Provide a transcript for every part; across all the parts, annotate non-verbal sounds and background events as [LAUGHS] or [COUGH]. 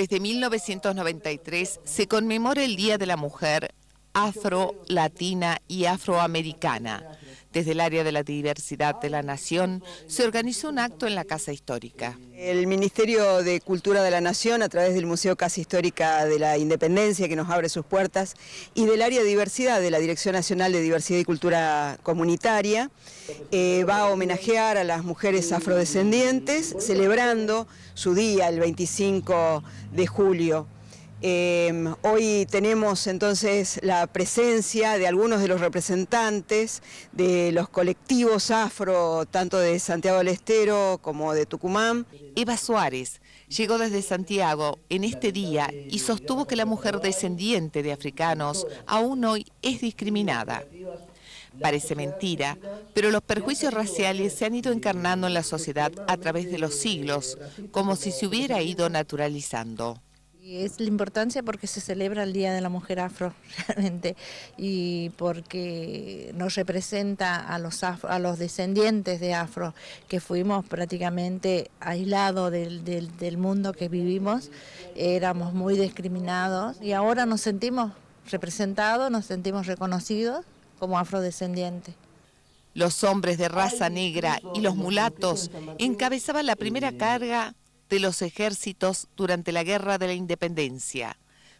Desde 1993 se conmemora el Día de la Mujer afro, latina y afroamericana. Desde el área de la diversidad de la nación se organizó un acto en la Casa Histórica. El Ministerio de Cultura de la Nación, a través del Museo Casa Histórica de la Independencia, que nos abre sus puertas, y del área de diversidad de la Dirección Nacional de Diversidad y Cultura Comunitaria, eh, va a homenajear a las mujeres afrodescendientes, celebrando su día el 25 de julio. Em, hoy tenemos entonces la presencia de algunos de los representantes de los colectivos afro, tanto de Santiago del Estero como de Tucumán. Eva Suárez llegó desde Santiago en este día y sostuvo que la mujer descendiente de africanos aún hoy es discriminada. Parece mentira, pero los perjuicios raciales se han ido encarnando en la sociedad a través de los siglos, como si se hubiera ido naturalizando. Es la importancia porque se celebra el Día de la Mujer Afro, [LAUGHS] realmente, y porque nos representa a los, a los descendientes de Afro, que fuimos prácticamente aislados del, del mundo que vivimos, éramos muy discriminados y ahora nos sentimos representados, nos sentimos reconocidos como afrodescendientes. Los hombres de raza negra y los mulatos encabezaban la primera carga de los ejércitos durante la Guerra de la Independencia.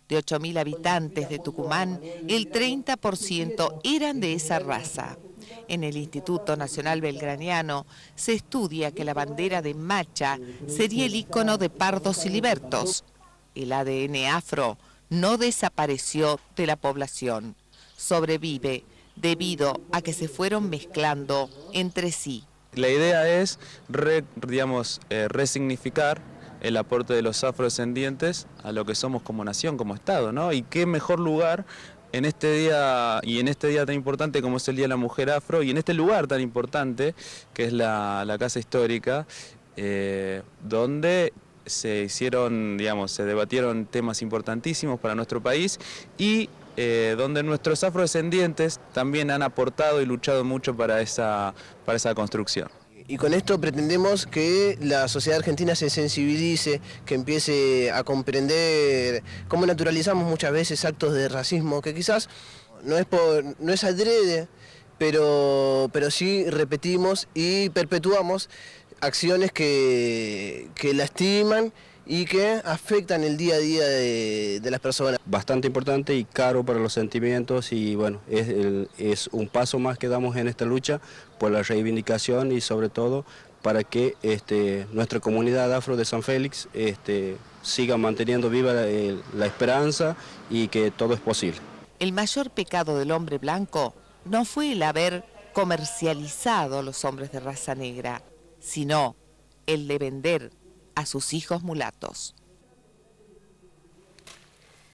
De 8.000 habitantes de Tucumán, el 30% eran de esa raza. En el Instituto Nacional Belgraniano se estudia que la bandera de Macha sería el icono de pardos y libertos. El ADN afro no desapareció de la población, sobrevive debido a que se fueron mezclando entre sí. La idea es digamos, eh, resignificar el aporte de los afrodescendientes a lo que somos como nación, como Estado, ¿no? Y qué mejor lugar en este día y en este día tan importante como es el Día de la Mujer Afro y en este lugar tan importante que es la, Casa Histórica, eh, donde se hicieron, digamos, se debatieron temas importantísimos para nuestro país y eh, donde nuestros afrodescendientes también han aportado y luchado mucho para esa, para esa construcción. Y con esto pretendemos que la sociedad argentina se sensibilice, que empiece a comprender cómo naturalizamos muchas veces actos de racismo, que quizás no es, por, no es adrede, pero, pero sí repetimos y perpetuamos acciones que, que lastiman y que afectan el día a día de, las personas. Bastante importante y caro para los sentimientos y bueno, es, es un paso más que damos en esta lucha por la reivindicación y sobre todo para que este, nuestra comunidad afro de San Félix este, siga manteniendo viva la, la esperanza y que todo es posible. El mayor pecado del hombre blanco no fue el haber comercializado a los hombres de raza negra, sino el de vender a sus hijos mulatos.